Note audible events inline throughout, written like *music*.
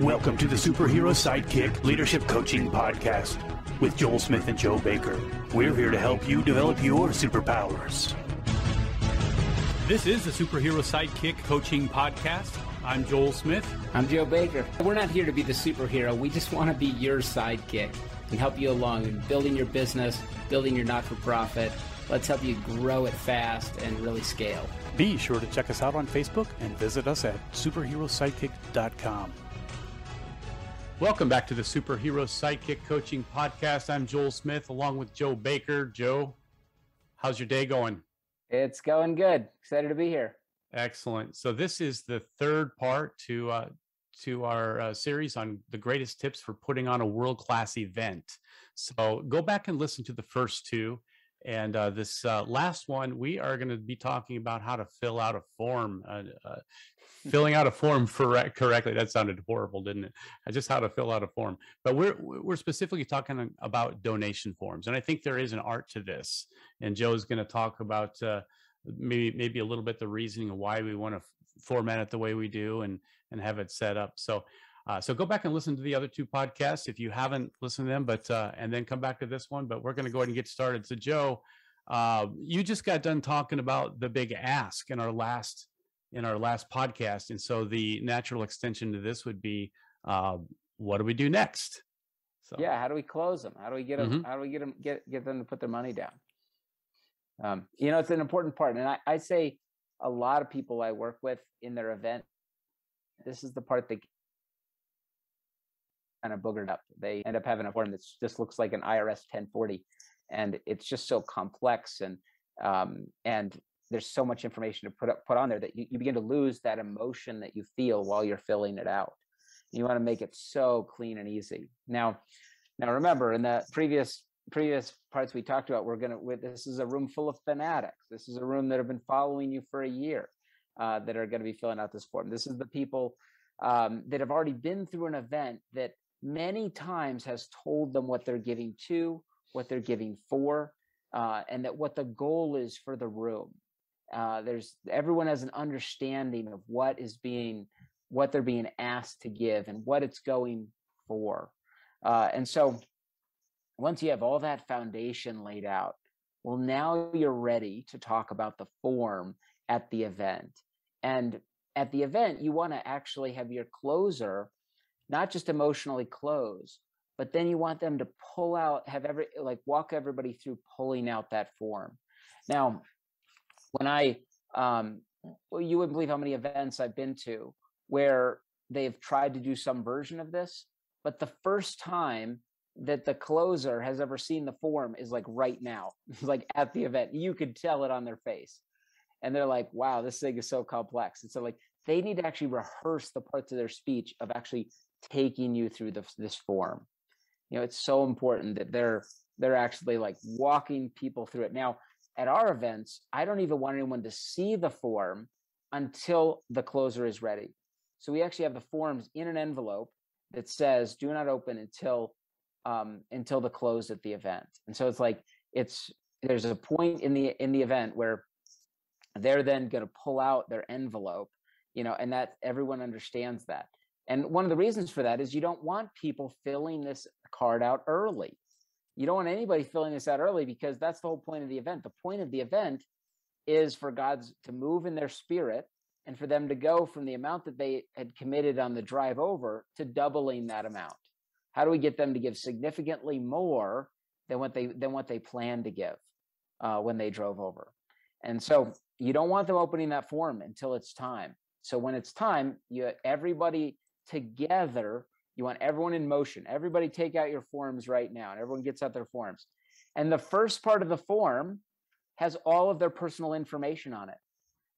Welcome to the Superhero Sidekick Leadership Coaching Podcast with Joel Smith and Joe Baker. We're here to help you develop your superpowers. This is the Superhero Sidekick Coaching Podcast. I'm Joel Smith. I'm Joe Baker. We're not here to be the superhero. We just want to be your sidekick and help you along in building your business, building your not for profit. Let's help you grow it fast and really scale. Be sure to check us out on Facebook and visit us at superherosidekick.com. Welcome back to the Superhero Sidekick Coaching Podcast. I'm Joel Smith along with Joe Baker. Joe, how's your day going? It's going good. Excited to be here. Excellent. So this is the third part to uh, to our uh, series on the greatest tips for putting on a world class event. So go back and listen to the first two. And uh, this uh, last one, we are going to be talking about how to fill out a form, uh, uh, filling out a form for, correctly. That sounded horrible, didn't it? Uh, just how to fill out a form. But we're we're specifically talking about donation forms, and I think there is an art to this. And Joe's going to talk about uh, maybe maybe a little bit the reasoning of why we want to format it the way we do and and have it set up. So uh, so go back and listen to the other two podcasts if you haven't listened to them, but uh, and then come back to this one. But we're going to go ahead and get started. So Joe, uh, you just got done talking about the big ask in our last in our last podcast, and so the natural extension to this would be, uh, what do we do next? So yeah, how do we close them? How do we get them? Mm-hmm. How do we get them get get them to put their money down? Um, you know, it's an important part, and I, I say a lot of people I work with in their event, this is the part that kind of boogered up. They end up having a form that just looks like an IRS 1040, and it's just so complex and um, and there's so much information to put up, put on there that you, you begin to lose that emotion that you feel while you're filling it out. You want to make it so clean and easy. Now, now remember in the previous previous parts we talked about, we're gonna. This is a room full of fanatics. This is a room that have been following you for a year. Uh, that are going to be filling out this form. This is the people um, that have already been through an event that many times has told them what they're giving to, what they're giving for, uh, and that what the goal is for the room. Uh, there's everyone has an understanding of what is being, what they're being asked to give, and what it's going for. Uh, and so, once you have all that foundation laid out, well, now you're ready to talk about the form at the event. And at the event, you want to actually have your closer not just emotionally close, but then you want them to pull out, have every like walk everybody through pulling out that form. Now, when I um well, you wouldn't believe how many events I've been to where they've tried to do some version of this, but the first time that the closer has ever seen the form is like right now, *laughs* like at the event. You could tell it on their face. And they're like, wow, this thing is so complex. And so like they need to actually rehearse the parts of their speech of actually taking you through the, this form. You know, it's so important that they're they're actually like walking people through it. Now, at our events, I don't even want anyone to see the form until the closer is ready. So we actually have the forms in an envelope that says "Do not open until um, until the close at the event." And so it's like it's there's a point in the in the event where they're then going to pull out their envelope, you know, and that everyone understands that. And one of the reasons for that is you don't want people filling this card out early. You don't want anybody filling this out early because that's the whole point of the event. The point of the event is for God's to move in their spirit and for them to go from the amount that they had committed on the drive over to doubling that amount. How do we get them to give significantly more than what they than what they planned to give uh, when they drove over? And so you don't want them opening that form until it's time. So when it's time, you everybody together. You want everyone in motion. Everybody take out your forms right now, and everyone gets out their forms. And the first part of the form has all of their personal information on it.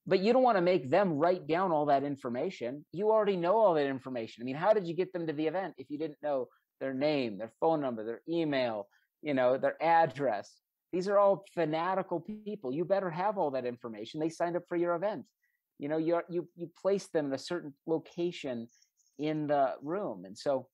But you don't want to make them write down all that information. You already know all that information. I mean, how did you get them to the event if you didn't know their name, their phone number, their email, you know, their address? These are all fanatical people. You better have all that information. They signed up for your event. You know, you you you place them in a certain location in the room. And so,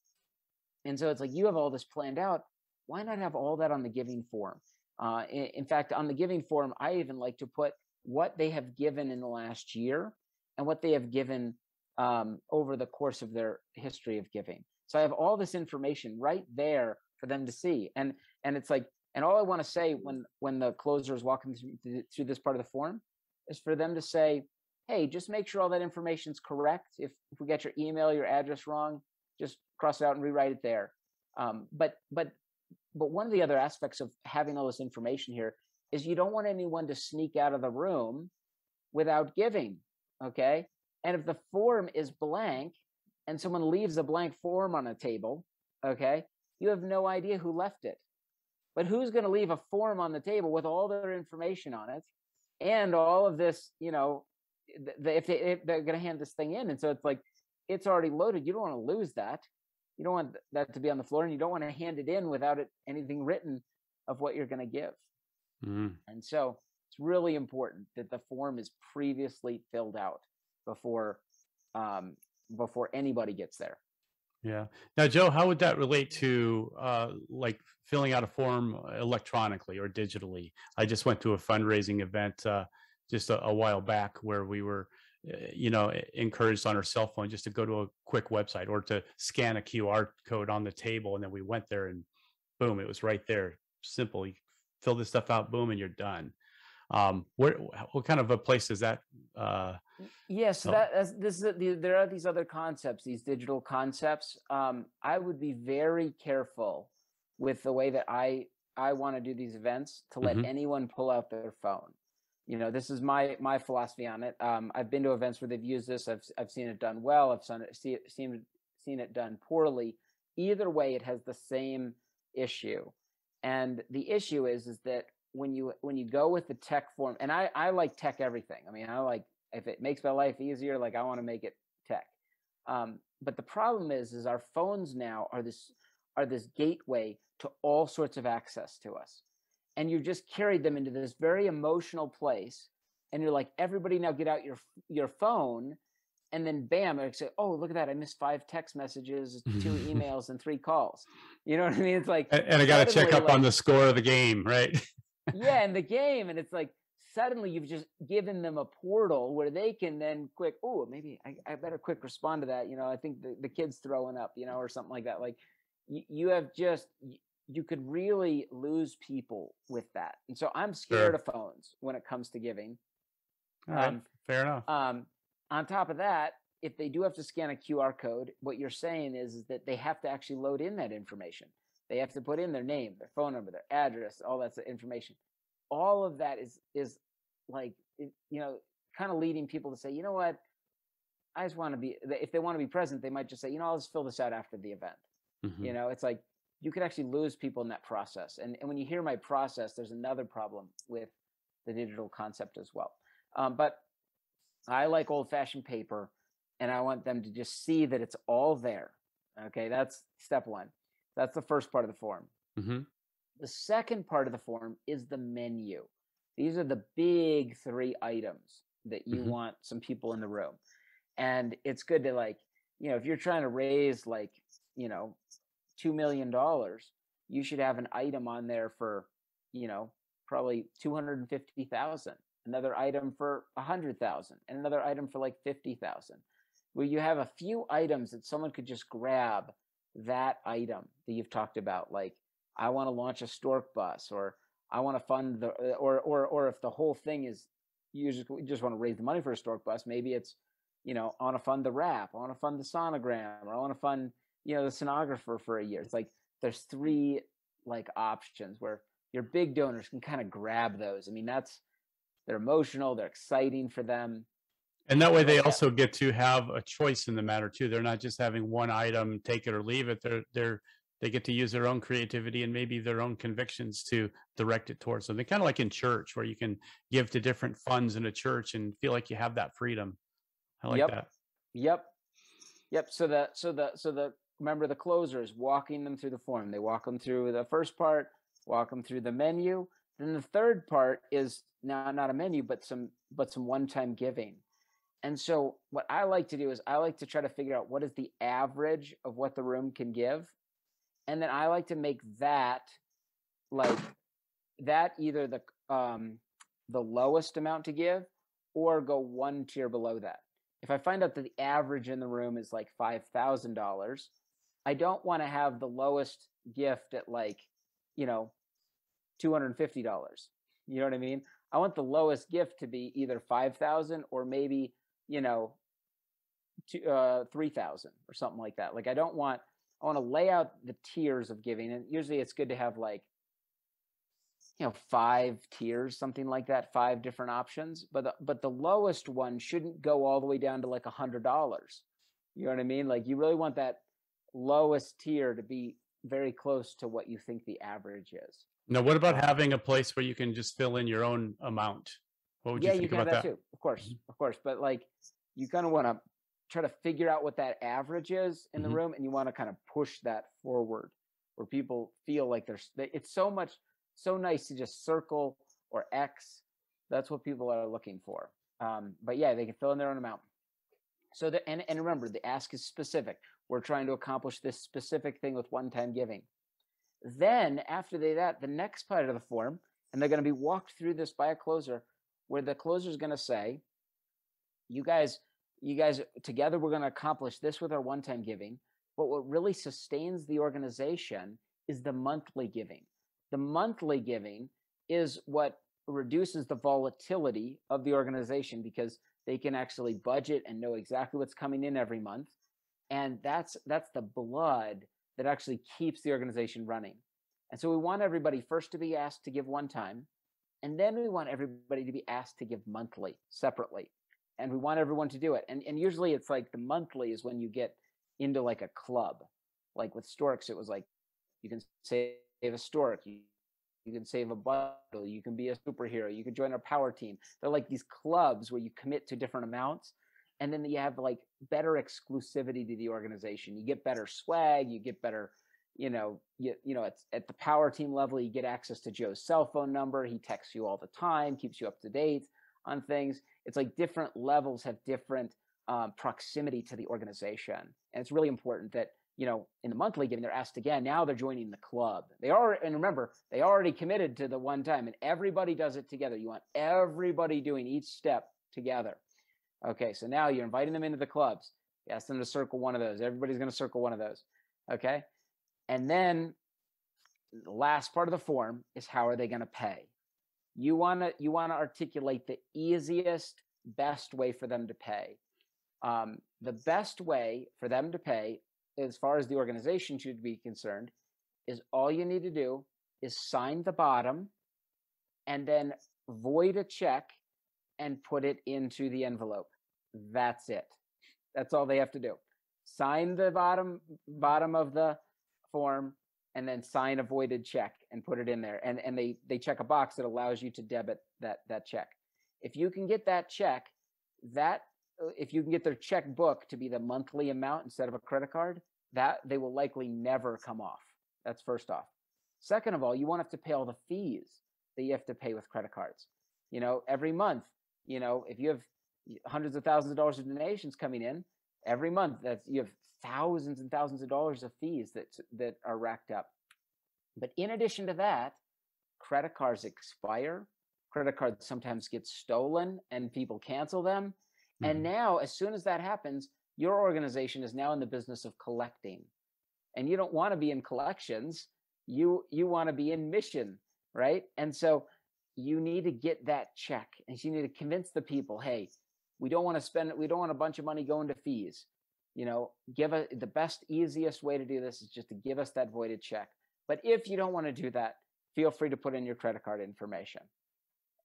and so it's like you have all this planned out. Why not have all that on the giving form? Uh, in, in fact, on the giving form, I even like to put what they have given in the last year and what they have given um, over the course of their history of giving. So I have all this information right there for them to see. And and it's like, and all I want to say when when the closer is walking through, through this part of the form is for them to say, hey, just make sure all that information is correct. If if we get your email, your address wrong, just cross it out and rewrite it there. Um, but but but one of the other aspects of having all this information here is you don't want anyone to sneak out of the room without giving. Okay. And if the form is blank and someone leaves a blank form on a table, okay, you have no idea who left it. But who's going to leave a form on the table with all their information on it and all of this, you know, if, they, if they're going to hand this thing in. And so it's like, it's already loaded. You don't want to lose that. You don't want that to be on the floor and you don't want to hand it in without it anything written of what you're going to give. Mm. And so it's really important that the form is previously filled out before um, before anybody gets there. Yeah. Now, Joe, how would that relate to uh, like filling out a form electronically or digitally? I just went to a fundraising event uh, just a, a, while back where we were, eh, you know, encouraged on our cell phone just to go to a quick website or to scan a QR code on the table, and then we went there and boom, it was right there. Simple. You fill this stuff out, boom, and you're done. Um, where, what kind of a place is that? Uh, yes, so that this is a, there are these other concepts, these digital concepts. Um, I would be very careful with the way that I I want to do these events to let mm-hmm. anyone pull out their phone. You know, this is my my philosophy on it. Um, I've been to events where they've used this. I've I've seen it done well. I've seen it see, seen seen it done poorly. Either way, it has the same issue. And the issue is is that when you when you go with the tech form, and I I like tech everything. I mean, I like if it makes my life easier, like I want to make it tech. Um, but the problem is, is our phones now are this are this gateway to all sorts of access to us, and you just carried them into this very emotional place, and you're like, everybody now get out your your phone, and then bam, I say, oh look at that, I missed five text messages, two *laughs* emails, and three calls. You know what I mean? It's like, and, and I got to check up like, on the score of the game, right? *laughs* yeah, and the game, and it's like suddenly you've just given them a portal where they can then quick, oh, maybe I, I, better quick respond to that. You know, I think the, the kid's throwing up, you know, or something like that. Like you, you have just, you could really lose people with that. And so I'm scared sure. of phones when it comes to giving. Right, um, fair enough. Um, on top of that, if they do have to scan a QR code, what you're saying is, is that they have to actually load in that information. They have to put in their name, their phone number, their address, all that information. All of that is is like you know kind of leading people to say, you know what, I just want to be. If they want to be present, they might just say, you know, I'll just fill this out after the event. Mm-hmm. You know, it's like you could actually lose people in that process. And and when you hear my process, there's another problem with the digital concept as well. Um, but I like old fashioned paper, and I want them to just see that it's all there. Okay, that's step one. That's the first part of the form. Mm-hmm. The second part of the form is the menu. These are the big three items that you mm-hmm. want some people in the room. And it's good to like, you know, if you're trying to raise like, you know, $2 million, you should have an item on there for, you know, probably 250,000, another item for a 100,000, and another item for like 50,000, where you have a few items that someone could just grab that item that you've talked about like i want to launch a stork bus or i want to fund the uh, or or or if the whole thing is you just, you just want to raise the money for a stork bus maybe it's you know i want to fund the wrap i want to fund the sonogram or i want to fund you know the sonographer for a year it's like there's three like options where your big donors can kind of grab those i mean that's they're emotional they're exciting for them and that way they also get to have a choice in the matter too. They're not just having one item, take it or leave it. They're they're they get to use their own creativity and maybe their own convictions to direct it towards something kind of like in church where you can give to different funds in a church and feel like you have that freedom i like yep. that yep yep so the so the so the remember the closer is walking them through the form they walk them through the first part walk them through the menu then the third part is now not a menu but some but some one-time giving and so what I like to do is I like to try to figure out what is the average of what the room can give. And then I like to make that like that either the um the lowest amount to give or go one tier below that. if I find out that the average in the room is like $5,000, I don't want to have the lowest gift at like, you know, $250. You know what I mean? I want the lowest gift to be either 5,000 or maybe, you know, to, uh, 3,000 or something like that. Like I don't want, I want to lay out the tiers of giving. And usually it's good to have like, you know, five tiers, something like that, five different options. But the, but the lowest one shouldn't go all the way down to like a hundred dollars. You know what I mean? Like you really want that lowest tier to be very close to what you think the average is. Now, what about having a place where you can just fill in your own amount? What would you yeah, think you can about have that, that? too. Of course, Mhm. of course. But like, you kind of want to try to figure out what that average is in Mhm. the room, and you want to kind of push that forward, where people feel like there's. It's so much, so nice to just circle or X. That's what people are looking for. Um, but yeah, they can fill in their own amount. So the and and remember, the ask is specific. We're trying to accomplish this specific thing with one-time giving. Then after they that, the next part of the form, and they're going to be walked through this by a closer, where the closer is going to say, "You guys, you guys together, we're going to accomplish this with our one-time giving. But what really sustains the organization is the monthly giving. The monthly giving is what reduces the volatility of the organization because they can actually budget and know exactly what's coming in every month and that's that's the blood that actually keeps the organization running. And so we want everybody first to be asked to give one time and then we want everybody to be asked to give monthly separately and we want everyone to do it. And and usually it's like the monthly is when you get into like a club. Like with storks it was like you can save a stork you, you can save a bundle you can be a superhero you can join our power team. They're like these clubs where you commit to different amounts and then you have like better exclusivity to the organization. You get better swag you get better you know you, you know it's at the power team level you get access to joe's cell phone number he texts you all the time keeps you up to date on things. It's like different levels have different um, proximity to the organization. And it's really important that you know in the monthly giving they're asked again now they're joining the club. They are and remember they already committed to the one time and everybody does it together. You want everybody doing each step together Okay, so now you're inviting them into the clubs. You ask them to circle one of those. Everybody's going to circle one of those. Okay, and then the last part of the form is how are they going to pay? You want to you want to articulate the easiest, best way for them to pay. Um, the best way for them to pay, as far as the organization should be concerned, is all you need to do is sign the bottom, and then void a check and put it into the envelope. That's it. That's all they have to do. Sign the bottom bottom of the form and then sign a voided check and put it in there. And and they they check a box that allows you to debit that that check. If you can get that check, that uh, if you can get their checkbook to be the monthly amount instead of a credit card, that they will likely never come off. That's first off. Second of all, you won't have to pay all the fees that you have to pay with credit cards. You know, every month you know if you have hundreds of thousands of dollars of donations coming in every month that's you have thousands and thousands of dollars of fees that that are racked up. But in addition to that credit cards expire credit cards sometimes get stolen and people cancel them. And Mhm. now as soon as that happens your organization is now in the business of collecting. And you don't want to be in collections you you want to be in mission right? And so you need to get that check and you need to convince the people hey we don't want to spend we don't want a bunch of money going to fees. You know give us the best easiest way to do this is just to give us that voided check. But if you don't want to do that feel free to put in your credit card information.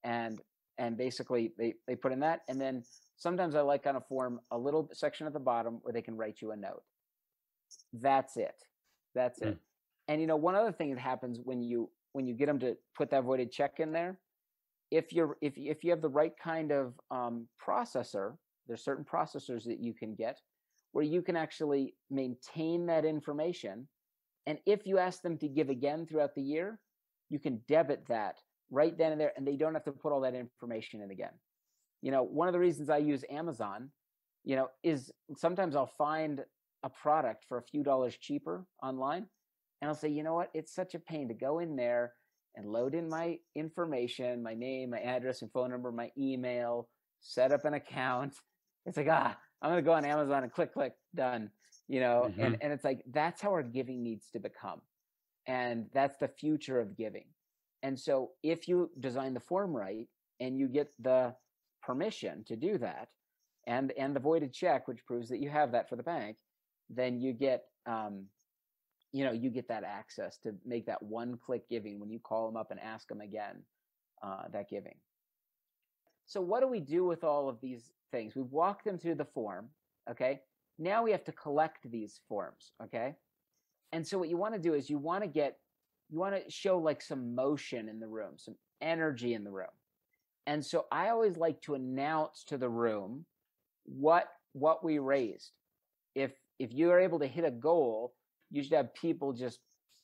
And and basically they they put in that and then sometimes i like on a form a little section at the bottom where they can write you a note. That's it. That's Mm. it and you know one other thing that happens when you when you get them to put that voided check in there if you're if if you have the right kind of um, processor there's certain processors that you can get where you can actually maintain that information and if you ask them to give again throughout the year you can debit that right then and there and they don't have to put all that information in again. You know one of the reasons i use amazon you know is sometimes i'll find a product for a few dollars cheaper online and I'll say, you know what? It's such a pain to go in there and load in my information, my name, my address and phone number, my email, set up an account. It's like, ah, I'm gonna go on Amazon and click, click, done. You know, Mm-hmm. and and it's like that's how our giving needs to become, and that's the future of giving. And so, if you design the form right and you get the permission to do that, and and the voided check, which proves that you have that for the bank, then you get um, you know you get that access to make that one click giving when you call them up and ask them again uh, that giving. So what do we do with all of these things? We've walked them through the form okay? Now we have to collect these forms okay? And so what you want to do is you want to get you want to show like some motion in the room some energy in the room. And so i always like to announce to the room what what we raised. If if you are able to hit a goal you should have people just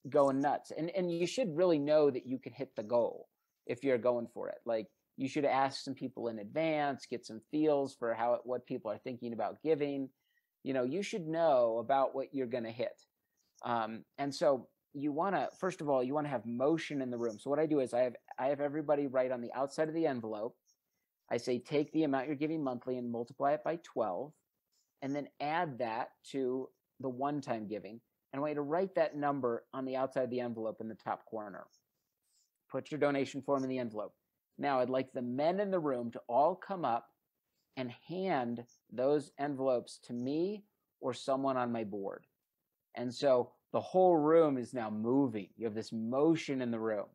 going nuts and and you should really know that you can hit the goal if you're going for it. Like you should ask some people in advance get some feels for how what people are thinking about giving. You know you should know about what you're going to hit. Um, and so you want to first of all you want to have motion in the room. So what i do is i have i have everybody write on the outside of the envelope. I say take the amount you're giving monthly and multiply it by 12 and then add that to the one time giving and I want you to write that number on the outside of the envelope in the top corner. Put your donation form in the envelope. Now, I'd like the men in the room to all come up and hand those envelopes to me or someone on my board. And so the whole room is now moving. You have this motion in the room.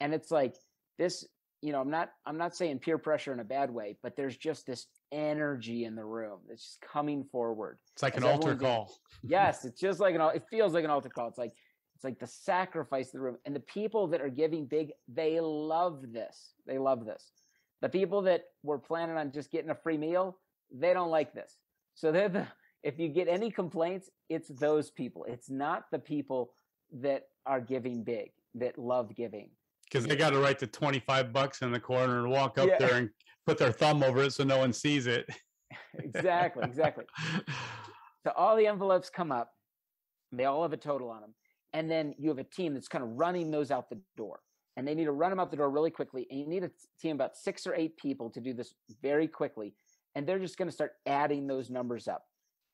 And it's like this, you know, I'm not I'm not saying peer pressure in a bad way, but there's just this energy in the room that's just coming forward. It's like an altar call. *laughs* Yes, it's just like an it feels like an altar call. It's like it's like the sacrifice of the room. And the people that are giving big, they love this. They love this. The people that were planning on just getting a free meal, they don't like this. So they're the if you get any complaints, it's those people. It's not the people that are giving big, that love giving. because they got to write the 25 bucks in the corner and walk up Yeah. there and put their thumb over it so no one sees it. *laughs* Exactly, exactly. So all the envelopes come up. They all have a total on them. And then you have a team that's kind of running those out the door. And they need to run them out the door really quickly. And you need a team about six or eight people to do this very quickly. And they're just going to start adding those numbers up.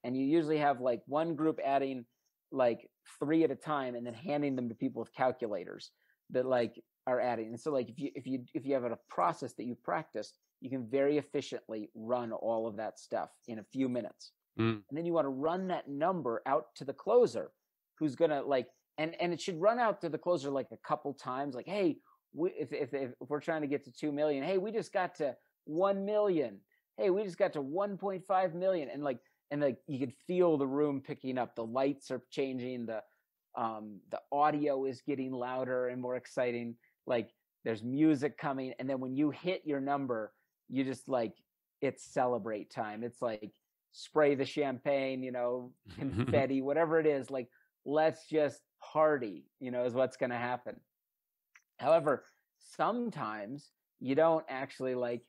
And you usually have like one group adding like three at a time and then handing them to people with calculators that like are adding. And so like if you if you if you have a process that you've practiced, you can very efficiently run all of that stuff in a few minutes. Mm. and then you want to run that number out to the closer who's gonna like and and it should run out to the closer like a couple times like hey we, if, if if we're trying to get to 2 million hey we just got to 1 million. Hey we just got to 1.5 million. And like and like you could feel the room picking up the lights are changing the um the audio is getting louder and more exciting. Like there's music coming and then when you hit your number you just like it's celebrate time it's like spray the champagne you know *laughs* confetti whatever it is like let's just party you know is what's going to happen. However sometimes you don't actually like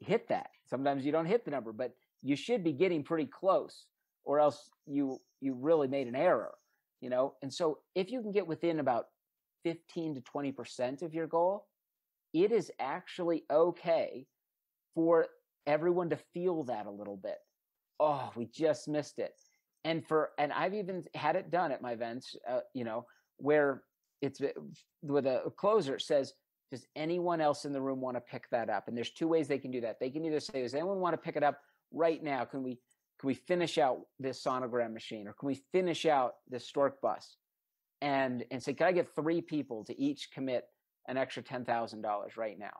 hit that sometimes you don't hit the number but you should be getting pretty close or else you you really made an error you know? And so if you can get within about 15 to 20% of your goal it is actually okay for everyone to feel that a little bit. Oh we just missed it. And for and i've even had it done at my events uh, you know where it's uh, with a closer says does anyone else in the room want to pick that up? And there's two ways they can do that. They can either say does anyone want to pick it up right now? Can we can we finish out this sonogram machine? Or can we finish out this stork bus? And and say can i get three people to each commit an extra $10000 right now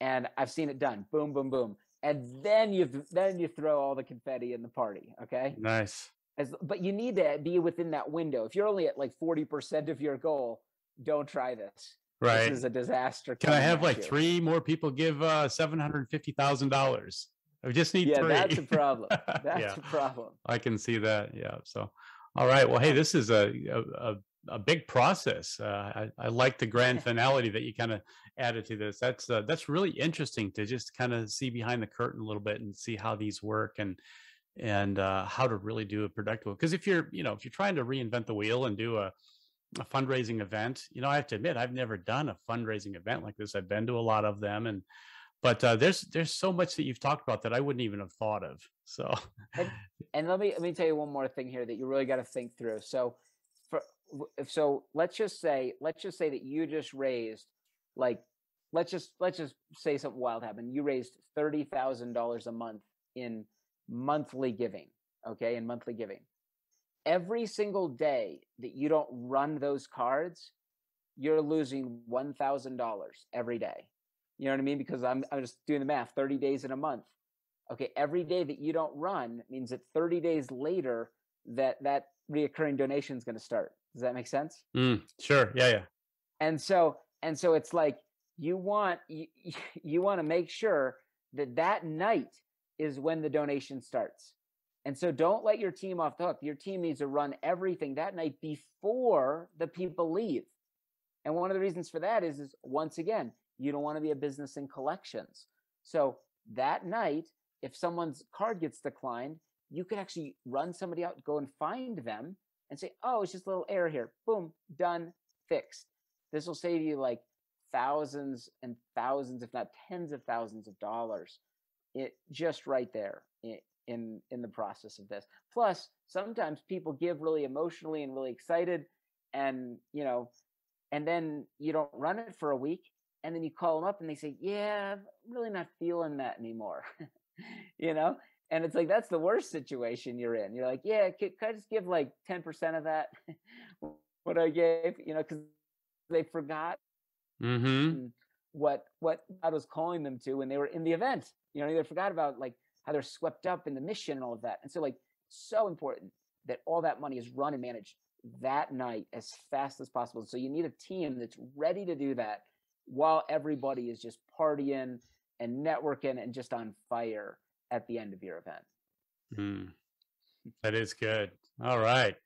and i've seen it done boom boom boom and then you then you throw all the confetti in the party okay Nice. As, but you need to be within that window if you're only at like 40% of your goal don't try this Right. this is a disaster Can I have like you. three more people give uh, $750,000? I just need yeah three. that's a problem *laughs* that's yeah, a problem I can see that. Yeah. So, all right. Well, hey, this is a, a, a, a big process. Uh, I, I like the grand *laughs* finality that you kind of added to this. That's uh, that's really interesting to just kind of see behind the curtain a little bit and see how these work and and uh, how to really do a productive. Because if you're you know if you're trying to reinvent the wheel and do a a fundraising event, you know, I have to admit I've never done a fundraising event like this. I've been to a lot of them and but uh, there's there's so much that you've talked about that I wouldn't even have thought of. So, and, and let me let me tell you one more thing here that you really got to think through. So, for so let's just say let's just say that you just raised like let's just let's just say something wild happened. You raised thirty thousand dollars a month in monthly giving. Okay, in monthly giving. Every single day that you don't run those cards, you're losing one thousand dollars every day. You know what I mean? Because I'm I'm just doing the math. Thirty days in a month. Okay, every day that you don't run means that thirty days later that that reoccurring donation is going to start. Does that make sense? Mm, sure. Yeah. Yeah. And so and so it's like you want *laughs* you, you want to make sure that that night is when the donation starts. And so don't let your team off the hook. Your team needs to run everything that night before the people leave. And one of the reasons for that is, is once again, you don't want to be a business in collections. So that night, if someone's card gets declined, you could actually run somebody out, go and find them and say, oh, it's just a little error here. Boom, done, fixed. This will save you like thousands and thousands, if not tens of thousands of dollars. It just right there in, in the process of this. Plus, sometimes people give really emotionally and really excited, and you know, and then you don't run it for a week, and then you call them up and they say, "Yeah, I'm really not feeling that anymore," *laughs* you know. And it's like that's the worst situation you're in. You're like, "Yeah, could, could I just give like ten percent of that *laughs* what I gave?" You know, because they forgot mm-hmm. what what I was calling them to when they were in the event. You know, they forgot about like how they're swept up in the mission and all of that. And so, like, so important that all that money is run and managed that night as fast as possible. So you need a team that's ready to do that while everybody is just partying and networking and just on fire at the end of your event. Mm. *laughs* That is good. All right.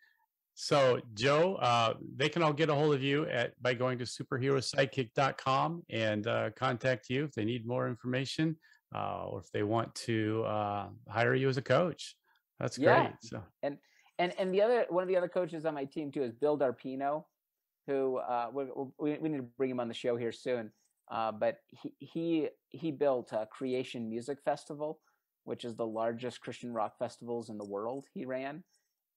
So, Joe, uh, they can all get a hold of you at by going to superherosidekick.com and uh, contact you if they need more information uh, or if they want to uh, hire you as a coach. That's great. Yeah. So. And and and the other one of the other coaches on my team too is Bill Darpino, who uh, we, we, need to bring him on the show here soon. Uh, but he he he built a Creation Music Festival, which is the largest Christian rock festivals in the world. He ran,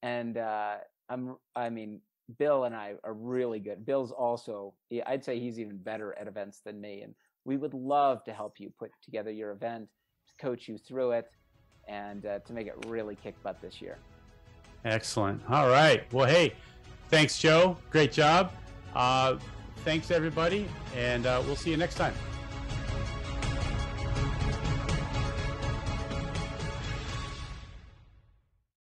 and uh, I'm I mean Bill and I are really good. Bill's also I'd say he's even better at events than me, and we would love to help you put together your event, coach you through it, and uh, to make it really kick butt this year. Excellent. All right. Well, hey, thanks, Joe. Great job. Uh, thanks, everybody, and uh, we'll see you next time.